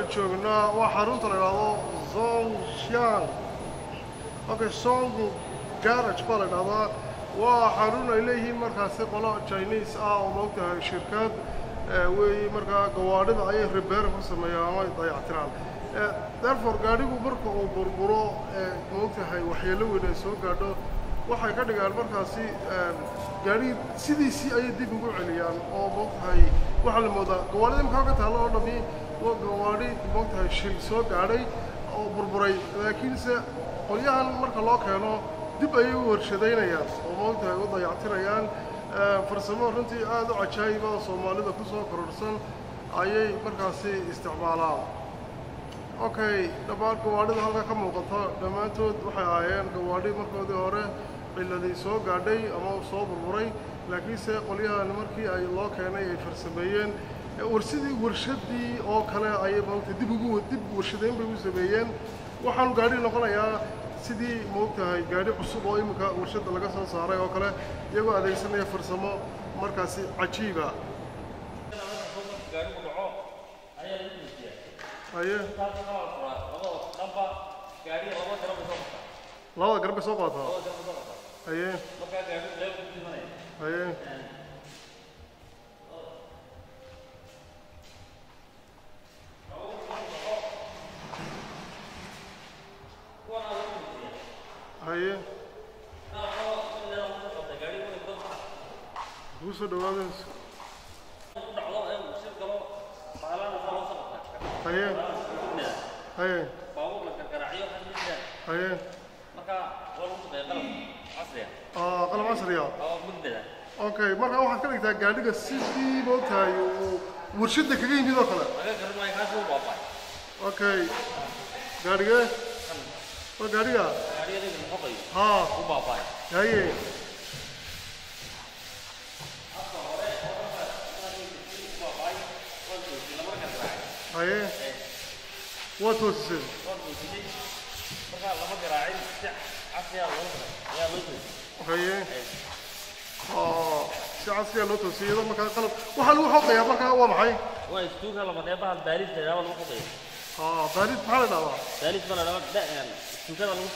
aynu joognaa waa xarunta la idhaahdo zongshan okay song garage baa la idhahdaa waa xarun ay leeyihiin markaasi qolo chinese ah oo moogtahay shirkad weeye markaa gawaadhida ayay rebeer ku sameeyaan ama ay dayactiraan. Therefore gaadhigu marka uu burburo moogtahay waxyeello weyn ay soo gaadho waxay ka dhigaan markaasi gaadhigii sidiisii ayay dib ugu celiyaan oo moogtahay waxaa la moodaa gawaadhida imika ka taalla oo dhami waa gawaadhi moogtahay shil soo gaadhay oo burburay. Laakiinse qolyahan marka loo keeno dib ayay u warshadaynayaan oo moogtahay u dayactirayaan. Farsamo runtii aada u cajaayiba oo soomaalida ku soo kororsan ayay markaasi isticmaalaan. Okay dhammaan gawaadhida halka ka muuqata. Dhammaantood waxay ahaayeen gawaadhi markoodii hore ciladii soo gaadhay ama soo burburay. Laakiinse qolyahan markii ay loo keenay ay farsameeyeen warsidii warshadii oo kale ayay maogtahay dib ugu dib warshadayn bay u sameeyeen waxaanu gaadhi noqonayaa sidii moogtahay gaadhi cusub oo iminka warshadda laga soo saaray oo kale iyagoo adeegsanaya farsamo markaasi cajiiba labada garab bay soo qaataa haye haye kuu soo dhawaadayso haye haye haye qalab casriya okay marka waxaad ka dhigtaa gaadhiga sidii moogtahay uu warshadda kaga yimid oo kale okay gaadhigee waa gaadhiga haye haye waa toosiseen haye si casriya loo toosiyey iyadoo markaa qalab waxaa lagu xoqayaa markaa waa maxay waa istuuka lama qeybaha baalis la yidhahdo lagu xoqaya haa baarid maxaa la dhahdaa baalis baa la dhahdaa istuukada lagu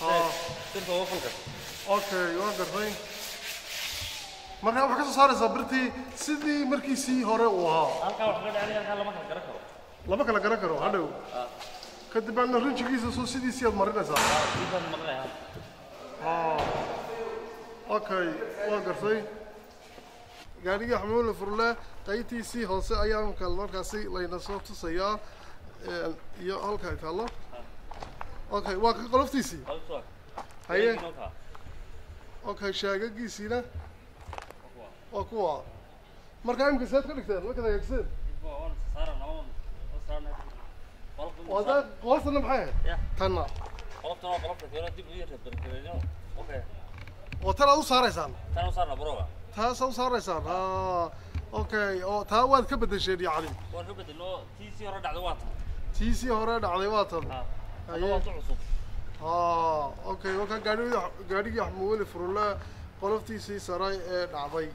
haa sirta uga falka okay waan gartay markaa waxaa ka soo saaraysaa birtii sidii markiisii hore uu ahaa halkaa wax ka dhacay halkaa lama kala garan karo lama kala garan karo hadhow kadib baadna rinjigiisa soo sidiisii aad marinaysaa iibaan maqlaya haa okay waan gartay gaadhigii xamuule furle qaybtiisii hoose ayaa imika markaasi layna soo tusayaa iyo halka ay taallo okay waa ka qoloftiisii haye okay shaagagiisiina waa kuwa markaa imika seed ka dhigteen markaad hagaajiseen wadaa qoostana maxay ahayd tanna qoloftan waa qolofta keeno dib u yar barkeeno okay oo tan aad u saaraysaan tan u saarna broga taas aad u saaraysaan haa okay oo taa waad ka beddesheen yacni waan ka bedelo tiisii hore dhacday waa tan tiisii hore dhacday waa tan ha hadda waa tu cusub haa okay marka gaadhigii gaadhigii xamuule furule qoloftiisii sare ee dhacday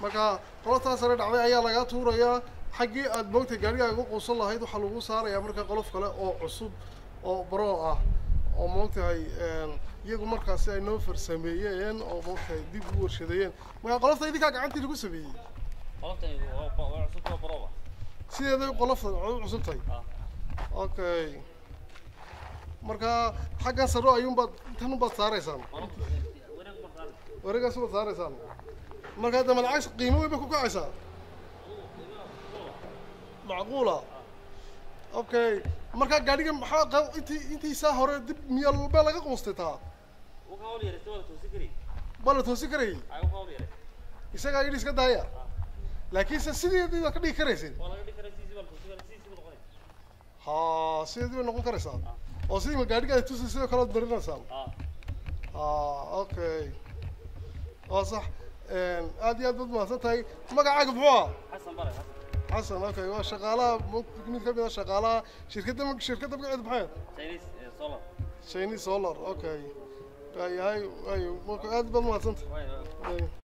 marka qoloftaa sare dhacday ayaa lagaa tuurayaa xaggii aad moogtay gaadhigaaga quusan lahayd waxaa lagu saarayaa marka qolof kale oo cusub oo bro ah oo moogtahay iyagu markaasi ay noo farsameeyeen oo moogtahay dib u warshadeeyeen marka qolofta idinkaa gacantii lagu sameeyey? Cusub sideeday qolofta u cusubtahay ha okay marka xaggan saro ayuunbaad tan unbaad saaraysaan? Wareegaas ubaad saaraysaan? Marka hadda malacag qiimo weyn bay ku kacaysaa macquula. Okay marka gaadhiga maxaa intii intiisaa hore dib miyalba laga quustay taa. Baa la toosin karayay isagaa yidhi iska daaya? Laakiinse sideedii baad ka dhigi karaysid? Haa sideedii bay noqon karaysaa. Oo sidii ma gaadhiga ay tusay sidoo kale ad marinaysaan ha haa okay. Waa sax. Aad iyo aad baad mahadsan tahay. Magacaaga muxuu ah حسن أوكي waa shaqaalaha mid ka mid ah shaqaalaha shirkadda shirkadda magaceed maxay Chinese solar Chinese solar okay yahay ayo aad baad mahadsantahay